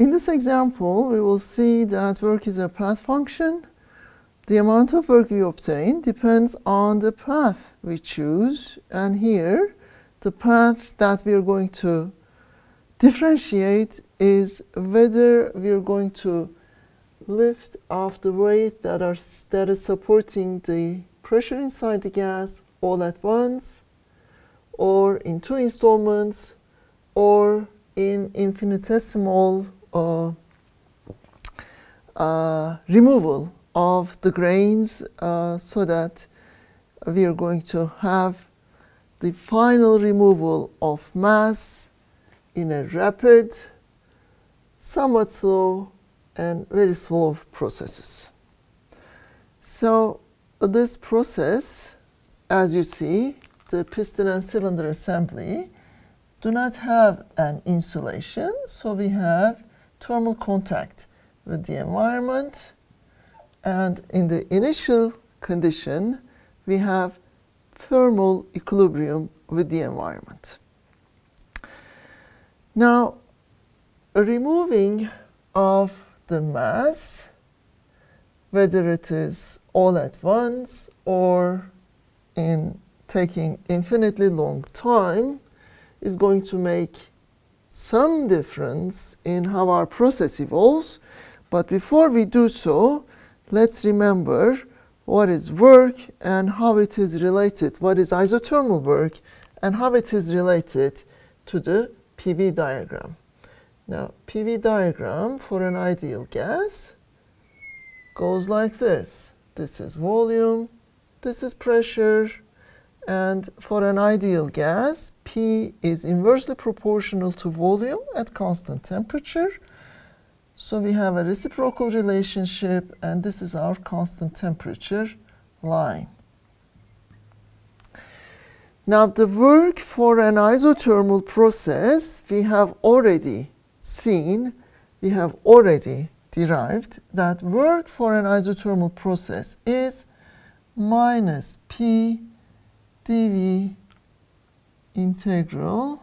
in this example, we will see that work is a path function. The amount of work we obtain depends on the path we choose. And here, the path that we are going to differentiate is whether we are going to lift off the weight that, are, that is supporting the pressure inside the gas all at once, or in two installments, or in infinitesimal removal of the grains uh, so that we are going to have the final removal of mass in a rapid, somewhat slow, and very slow processes. So this process, as you see, the piston and cylinder assembly do not have an insulation, so we have thermal contact with the environment. And in the initial condition, we have thermal equilibrium with the environment. Now, removing of the mass, whether it is all at once or in taking infinitely long time, is going to make some difference in how our process evolves. But before we do so, let's remember what is work and how it is related, what is isothermal work and how it is related to the PV diagram. Now, PV diagram for an ideal gas goes like this. This is volume, this is pressure, and for an ideal gas, P is inversely proportional to volume at constant temperature. So we have a reciprocal relationship, and this is our constant temperature line. Now, the work for an isothermal process, we have already seen, we have already derived that work for an isothermal process is minus P dv integral.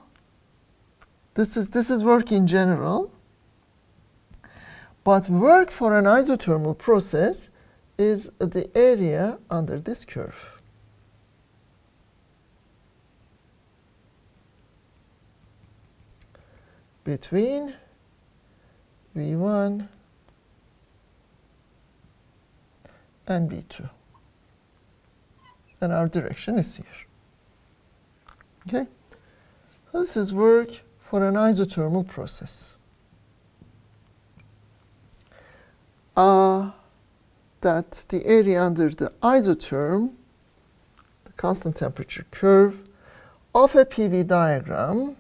This is this is work in general. But work for an isothermal process is the area under this curve. Between V1 and V2 and our direction is here. Okay? This is work for an isothermal process. Uh, that the area under the isotherm, the constant temperature curve, of a PV diagram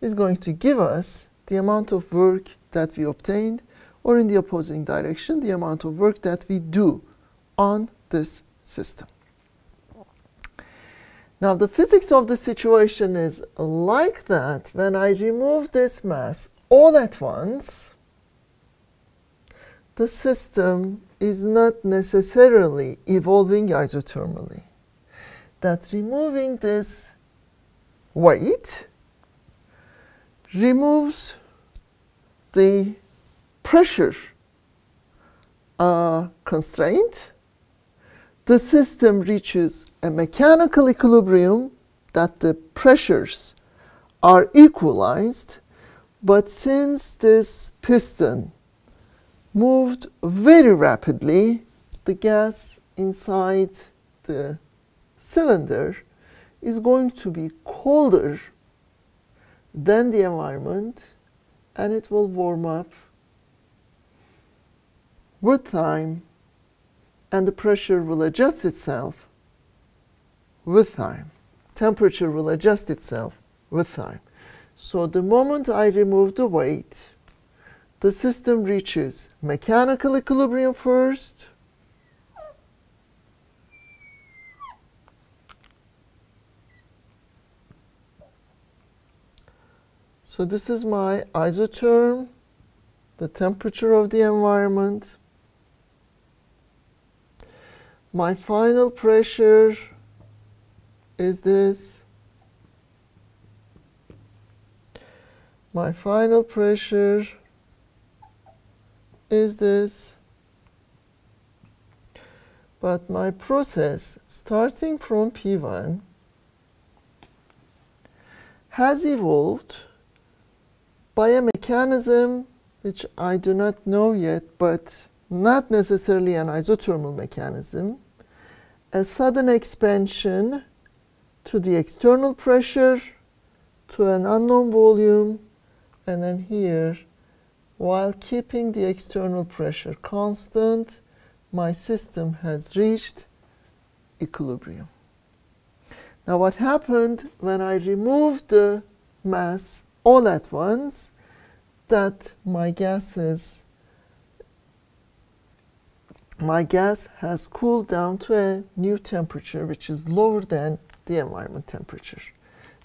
is going to give us the amount of work that we obtained, or in the opposing direction, the amount of work that we do on this system. Now the physics of the situation is like that when I remove this mass all at once, the system is not necessarily evolving isothermally. That removing this weight removes the pressure uh, constraint the system reaches a mechanical equilibrium that the pressures are equalized, but since this piston moved very rapidly, the gas inside the cylinder is going to be colder than the environment and it will warm up with time and the pressure will adjust itself with time. Temperature will adjust itself with time. So the moment I remove the weight, the system reaches mechanical equilibrium first, So this is my isotherm, the temperature of the environment. My final pressure is this. My final pressure is this. But my process starting from P1 has evolved by a mechanism which I do not know yet, but not necessarily an isothermal mechanism, a sudden expansion to the external pressure to an unknown volume and then here while keeping the external pressure constant my system has reached equilibrium. Now what happened when I removed the mass all at once that my gases my gas has cooled down to a new temperature which is lower than the environment temperature.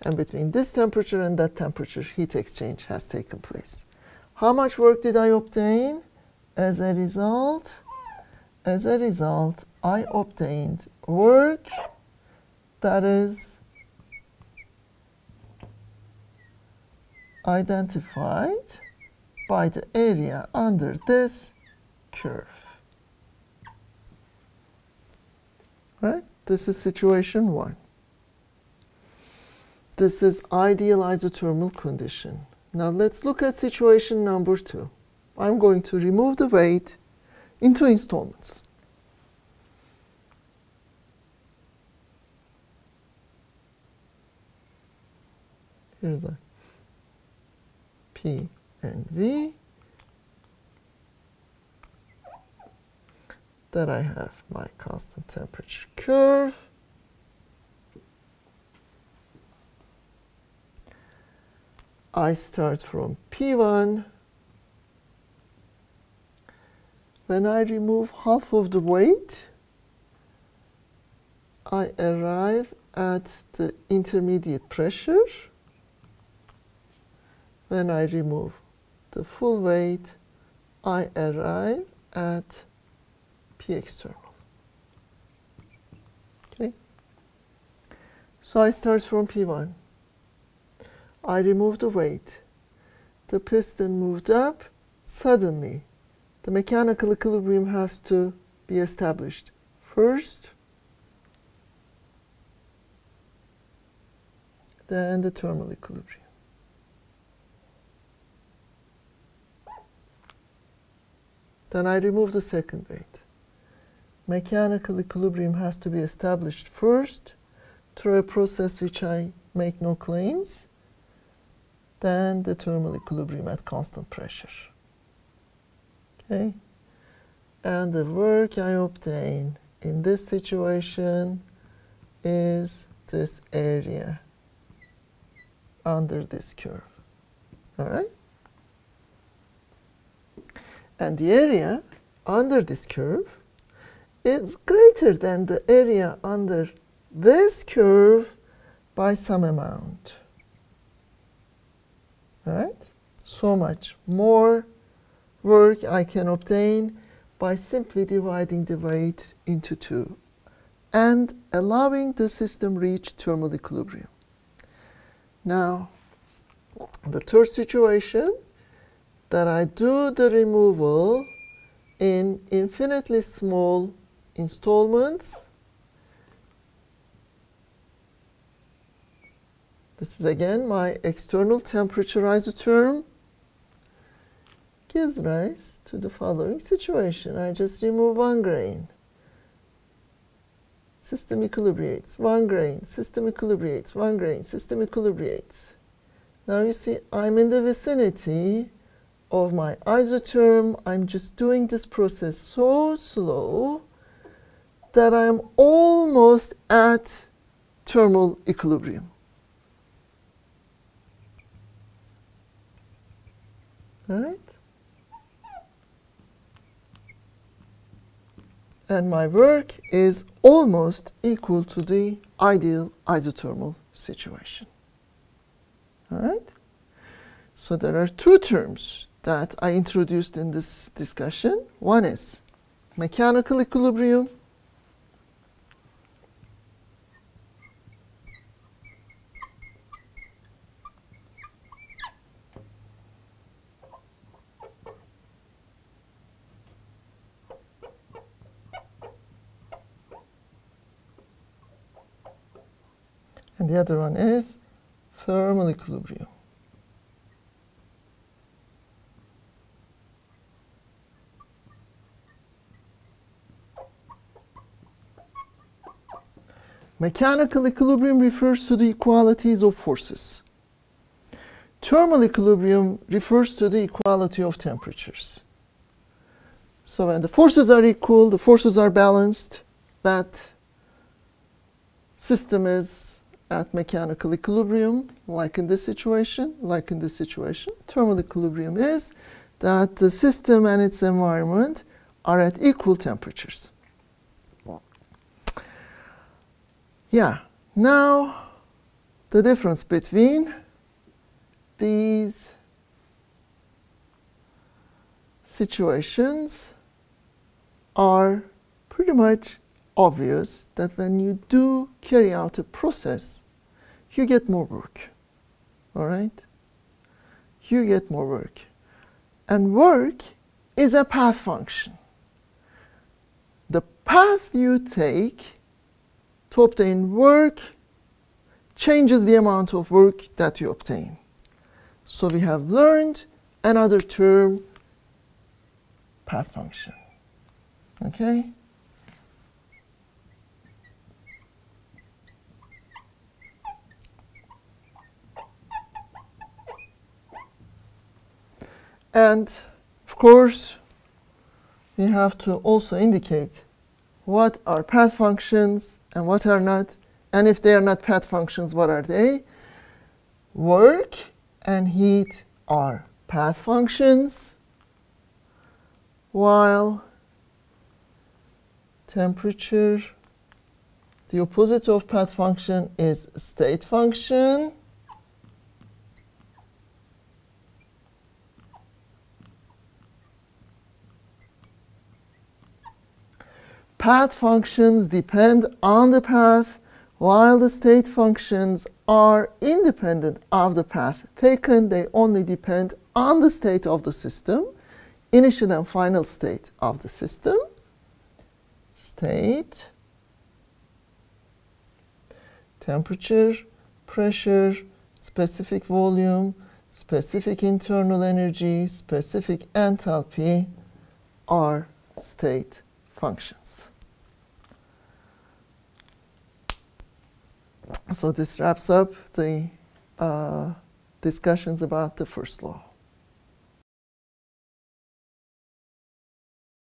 And between this temperature and that temperature, heat exchange has taken place. How much work did I obtain? As a result, as a result, I obtained work that is identified by the area under this curve. Right? This is situation one. This is ideal isothermal condition. Now let's look at situation number two. I'm going to remove the weight into installments. Here's a P and V. Then I have my constant temperature curve. I start from P1. When I remove half of the weight, I arrive at the intermediate pressure. When I remove the full weight, I arrive at P external. Okay. So I start from P1. I remove the weight. The piston moved up. Suddenly, the mechanical equilibrium has to be established first, then the thermal equilibrium. Then I remove the second weight mechanical equilibrium has to be established first through a process which I make no claims, then the thermal equilibrium at constant pressure. Okay? And the work I obtain in this situation is this area under this curve. All right? And the area under this curve is greater than the area under this curve by some amount. All right? So much more work I can obtain by simply dividing the weight into two and allowing the system reach thermal equilibrium. Now, the third situation that I do the removal in infinitely small installments. This is again my external temperature isotherm gives rise to the following situation. I just remove one grain. System equilibrates, one grain, system equilibrates, one grain, system equilibrates. Now you see I'm in the vicinity of my isotherm. I'm just doing this process so slow that I'm almost at thermal equilibrium. Right? And my work is almost equal to the ideal isothermal situation. All right? So there are two terms that I introduced in this discussion. One is mechanical equilibrium the other one is thermal equilibrium. Mechanical equilibrium refers to the equalities of forces. Thermal equilibrium refers to the equality of temperatures. So when the forces are equal, the forces are balanced, that system is at mechanical equilibrium, like in this situation, like in this situation. Thermal equilibrium is that the system and its environment are at equal temperatures. Yeah, now the difference between these situations are pretty much obvious that when you do carry out a process, you get more work. All right? You get more work. And work is a path function. The path you take to obtain work changes the amount of work that you obtain. So we have learned another term, path function. Okay? And of course, we have to also indicate what are path functions and what are not. And if they are not path functions, what are they? Work and heat are path functions, while temperature, the opposite of path function is state function. Path functions depend on the path, while the state functions are independent of the path taken. They only depend on the state of the system, initial and final state of the system. State, temperature, pressure, specific volume, specific internal energy, specific enthalpy are state functions. So this wraps up the uh, discussions about the first law.